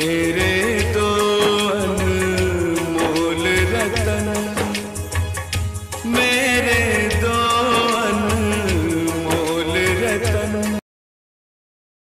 मेरे तो अनमोल रतन मेरे तो अनमोल रतन।